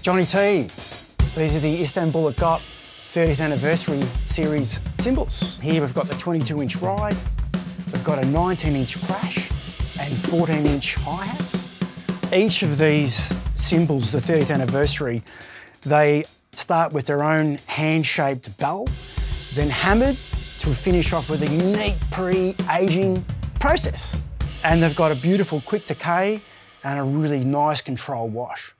Johnny T. These are the Istanbul Agop 30th anniversary series cymbals. Here we've got the 22 inch ride, we've got a 19 inch crash and 14 inch hi-hats. Each of these cymbals, the 30th anniversary, they start with their own hand-shaped bell, then hammered to finish off with a unique pre-aging process. And they've got a beautiful quick decay and a really nice control wash.